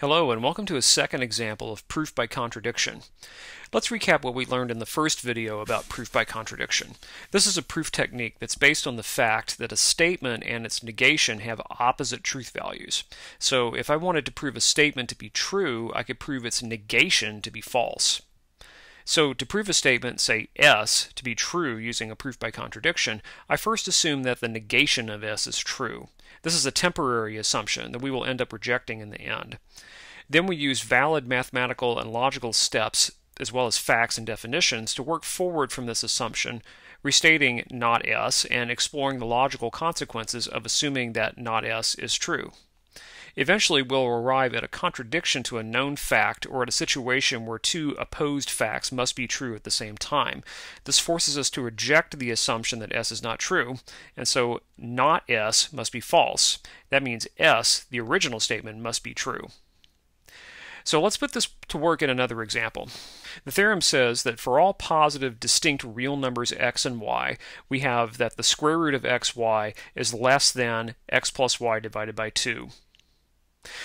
Hello and welcome to a second example of proof by contradiction. Let's recap what we learned in the first video about proof by contradiction. This is a proof technique that's based on the fact that a statement and its negation have opposite truth values. So if I wanted to prove a statement to be true, I could prove its negation to be false. So to prove a statement, say S, to be true using a proof by contradiction, I first assume that the negation of S is true. This is a temporary assumption that we will end up rejecting in the end. Then we use valid mathematical and logical steps, as well as facts and definitions, to work forward from this assumption, restating not S and exploring the logical consequences of assuming that not S is true. Eventually, we'll arrive at a contradiction to a known fact or at a situation where two opposed facts must be true at the same time. This forces us to reject the assumption that S is not true, and so not S must be false. That means S, the original statement, must be true. So let's put this to work in another example. The theorem says that for all positive distinct real numbers x and y, we have that the square root of xy is less than x plus y divided by 2.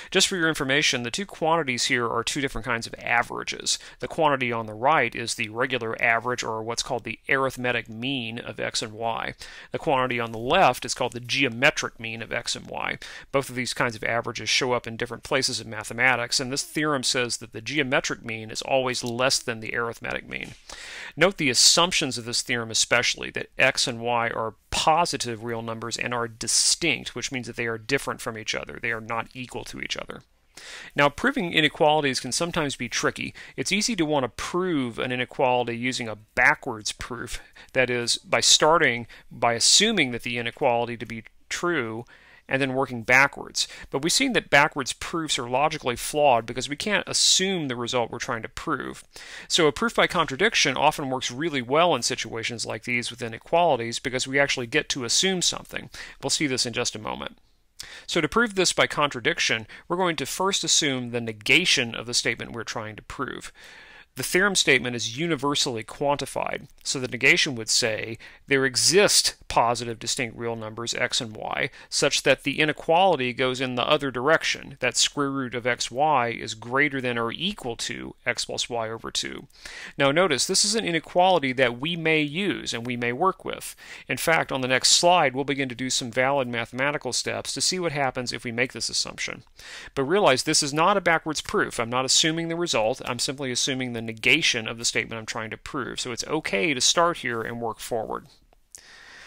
Just for your information, the two quantities here are two different kinds of averages. The quantity on the right is the regular average, or what's called the arithmetic mean of x and y. The quantity on the left is called the geometric mean of x and y. Both of these kinds of averages show up in different places in mathematics, and this theorem says that the geometric mean is always less than the arithmetic mean. Note the assumptions of this theorem especially, that x and y are positive real numbers and are distinct, which means that they are different from each other. They are not equal to each other. Now, proving inequalities can sometimes be tricky. It's easy to want to prove an inequality using a backwards proof, that is, by starting by assuming that the inequality to be true and then working backwards. But we've seen that backwards proofs are logically flawed because we can't assume the result we're trying to prove. So a proof by contradiction often works really well in situations like these with inequalities because we actually get to assume something. We'll see this in just a moment. So to prove this by contradiction, we're going to first assume the negation of the statement we're trying to prove. The theorem statement is universally quantified, so the negation would say there exist positive distinct real numbers x and y such that the inequality goes in the other direction, that square root of xy is greater than or equal to x plus y over 2. Now notice this is an inequality that we may use and we may work with. In fact, on the next slide we'll begin to do some valid mathematical steps to see what happens if we make this assumption. But realize this is not a backwards proof. I'm not assuming the result, I'm simply assuming the negation of the statement I'm trying to prove. So it's okay to start here and work forward.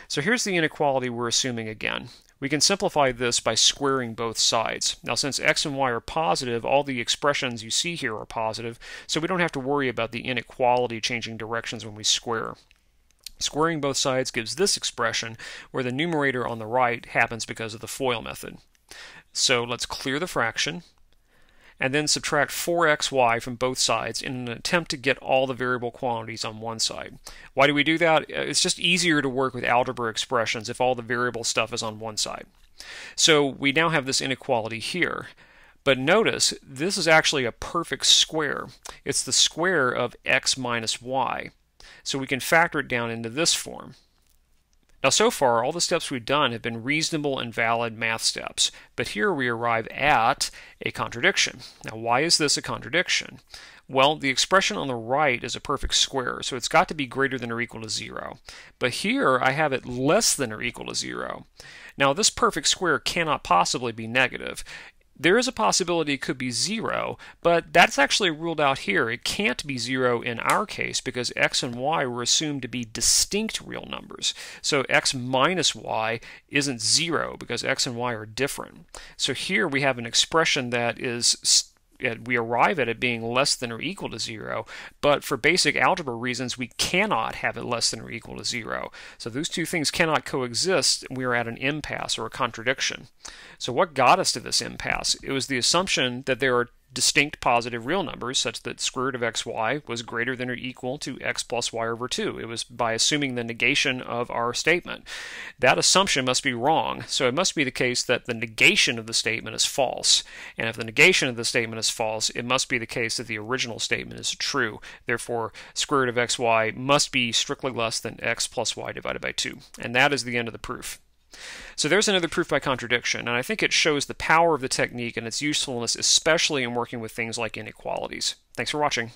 So here's the inequality we're assuming again. We can simplify this by squaring both sides. Now since x and y are positive, all the expressions you see here are positive, so we don't have to worry about the inequality changing directions when we square. Squaring both sides gives this expression, where the numerator on the right happens because of the FOIL method. So let's clear the fraction and then subtract 4xy from both sides in an attempt to get all the variable quantities on one side. Why do we do that? Uh, it's just easier to work with algebra expressions if all the variable stuff is on one side. So we now have this inequality here. But notice, this is actually a perfect square. It's the square of x minus y. So we can factor it down into this form. Now so far, all the steps we've done have been reasonable and valid math steps, but here we arrive at a contradiction. Now why is this a contradiction? Well, the expression on the right is a perfect square, so it's got to be greater than or equal to 0. But here I have it less than or equal to 0. Now this perfect square cannot possibly be negative there is a possibility it could be zero, but that's actually ruled out here. It can't be zero in our case because x and y were assumed to be distinct real numbers. So x minus y isn't zero because x and y are different. So here we have an expression that is we arrive at it being less than or equal to zero, but for basic algebra reasons, we cannot have it less than or equal to zero. So those two things cannot coexist. We are at an impasse or a contradiction. So what got us to this impasse? It was the assumption that there are distinct positive real numbers such that square root of xy was greater than or equal to x plus y over 2. It was by assuming the negation of our statement. That assumption must be wrong, so it must be the case that the negation of the statement is false. And if the negation of the statement is false, it must be the case that the original statement is true. Therefore, square root of xy must be strictly less than x plus y divided by 2. And that is the end of the proof. So there's another proof by contradiction, and I think it shows the power of the technique and its usefulness, especially in working with things like inequalities. Thanks for watching.